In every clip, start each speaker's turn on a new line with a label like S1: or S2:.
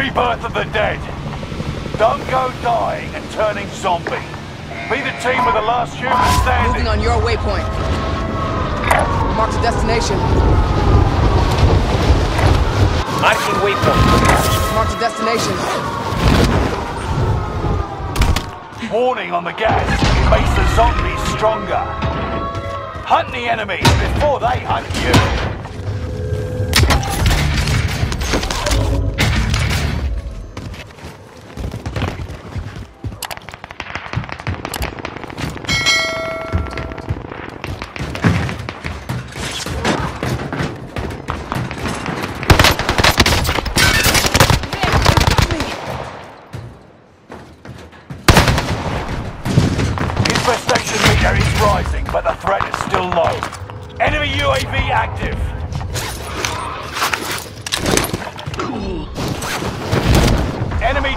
S1: Rebirth of the dead. Don't go dying and turning zombie. Be the team with the last human standing.
S2: Moving on your waypoint. Mark the destination.
S3: Marking waypoint.
S2: Mark the destination.
S1: Warning on the gas. It makes the zombies stronger. Hunt the enemies before they hunt you.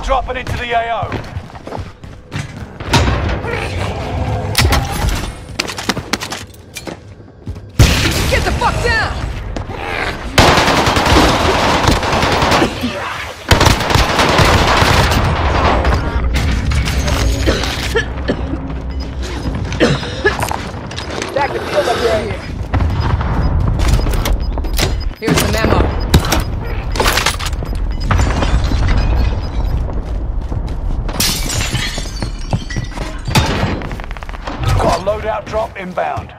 S1: Dropping into the AO.
S2: Get the fuck down! Back the field up here. Here's the memo.
S1: Human standing.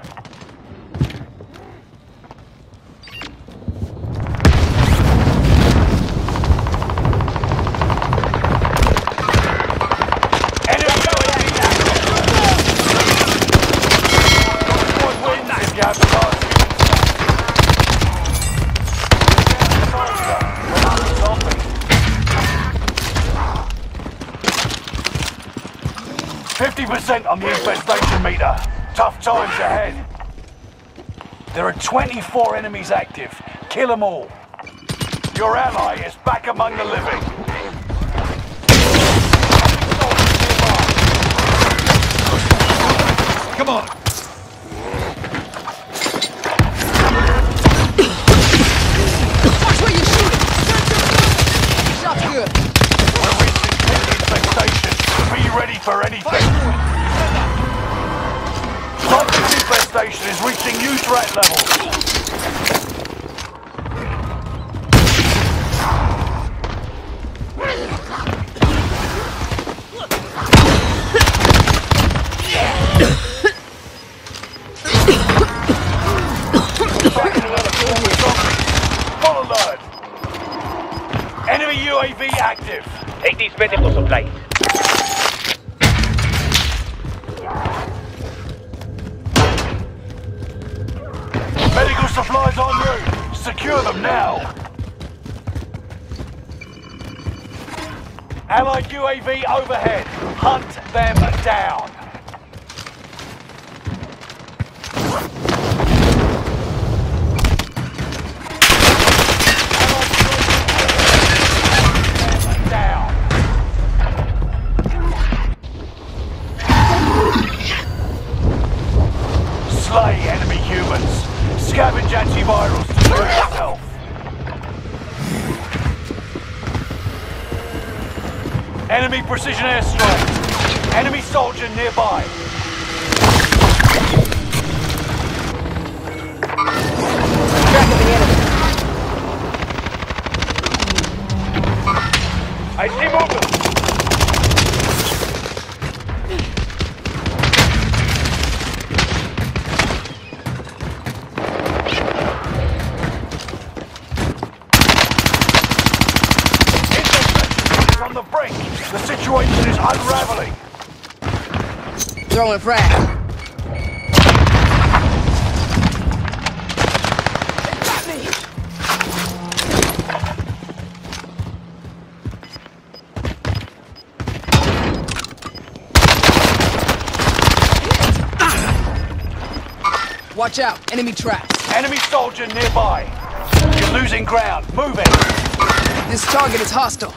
S1: Fifty percent on the infestation meter. Tough times ahead. There are 24 enemies active. Kill them all. Your ally is back among the living.
S3: Supplies
S1: on route. Secure them now. Allied UAV overhead. Hunt them down. Scavenge antivirals to yourself. Enemy precision airstrike. Enemy soldier nearby.
S2: Tracking the enemy.
S3: I see movement.
S2: Throwing frag. Watch out, enemy traps.
S1: Enemy soldier nearby. You're losing ground. Move it.
S2: This target is hostile.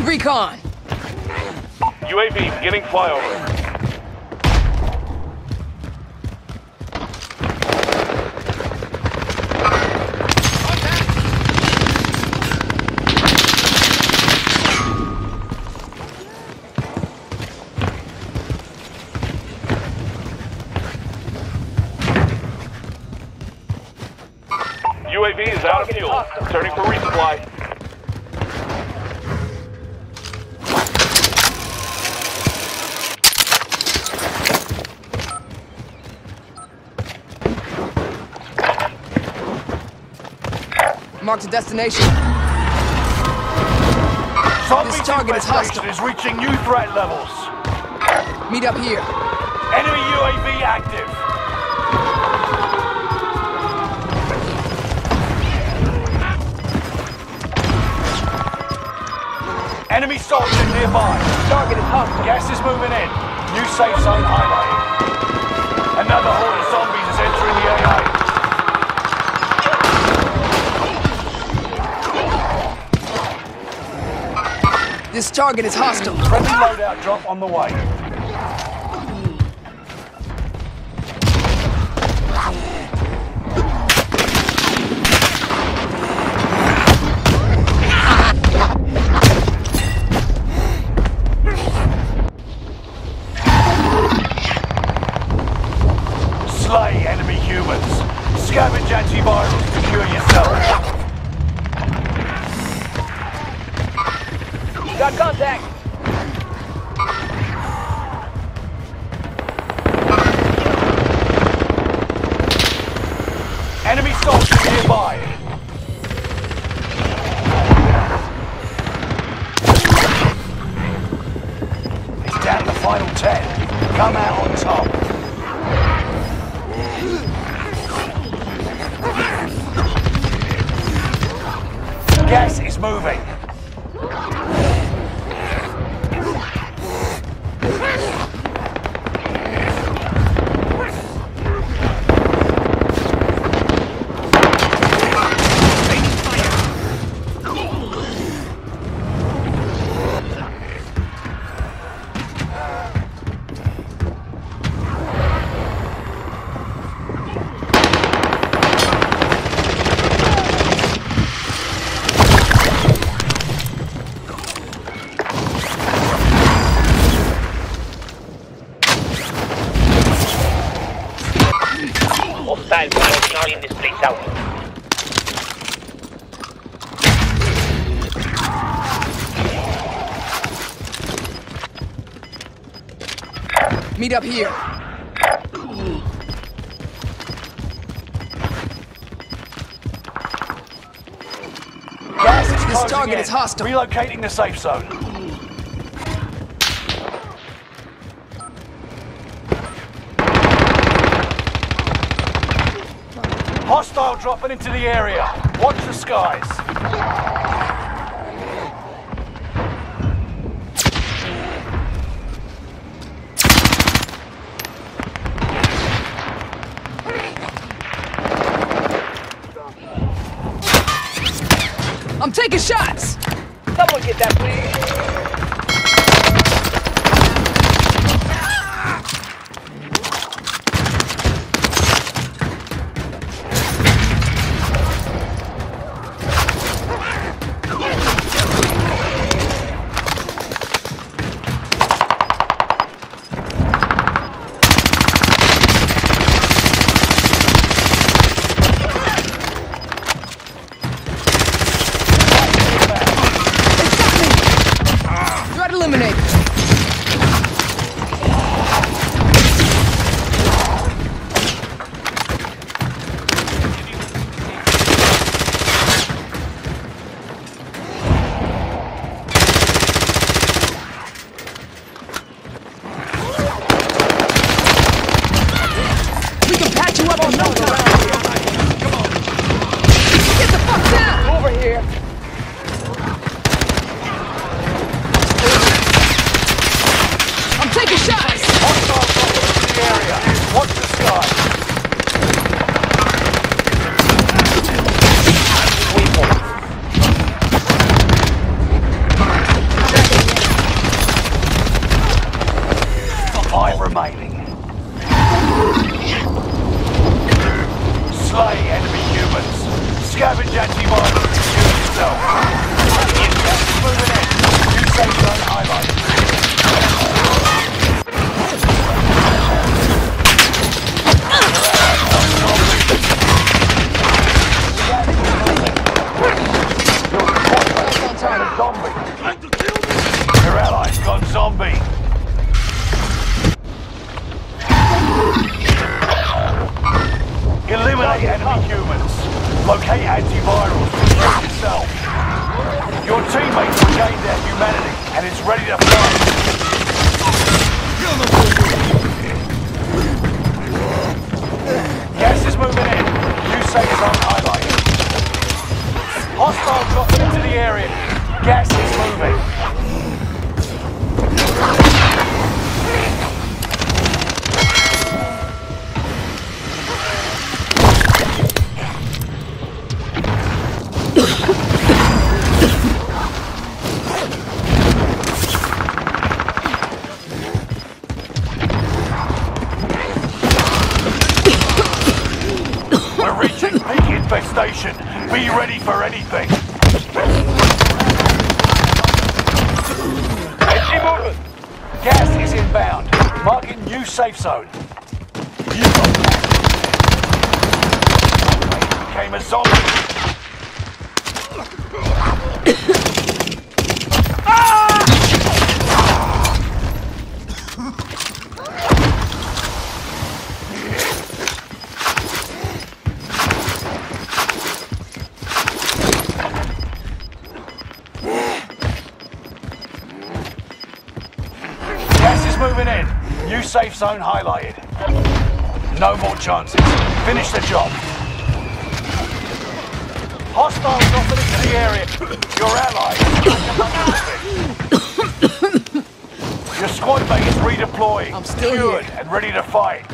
S2: Need recon.
S3: UAV beginning flyover. UAV is out of fuel. Turning for resupply.
S2: Marked a destination.
S1: Zombies
S2: This target is hostile.
S1: is reaching new threat levels.
S2: Meet up here.
S1: Enemy UAV active. Enemy soldier nearby.
S3: Target is hostile.
S1: Gas is moving in. New safe zone highlighted. Another horde of zombies is entering the AA.
S2: This target is hostile.
S1: Friendly loadout drop on the way.
S3: Got contact.
S1: Enemy soldier nearby. It's down the final ten. Come out on top. Gas is moving.
S2: Meet up here.
S1: Gas is
S2: This target
S1: in.
S2: is hostile.
S1: Relocating the safe zone. Hostile dropping into the area. Watch the skies.
S2: I'm taking shots.
S3: Someone get that, please.
S1: Eliminate enemy humans. Locate antivirals. Protect yourself. Your teammates regained their humanity and is ready to fight. Gas is moving in. You New safe zone highlighted. Hostile dropping into the area. Gas is moving. For anything. Gas is inbound. Marking new safe zone. You became a zombie. New safe zone highlighted. No more chances. Finish the job. Hostiles dropping into the area. Your back Your squad mate is redeploying.
S2: I'm still here.
S1: and ready to fight.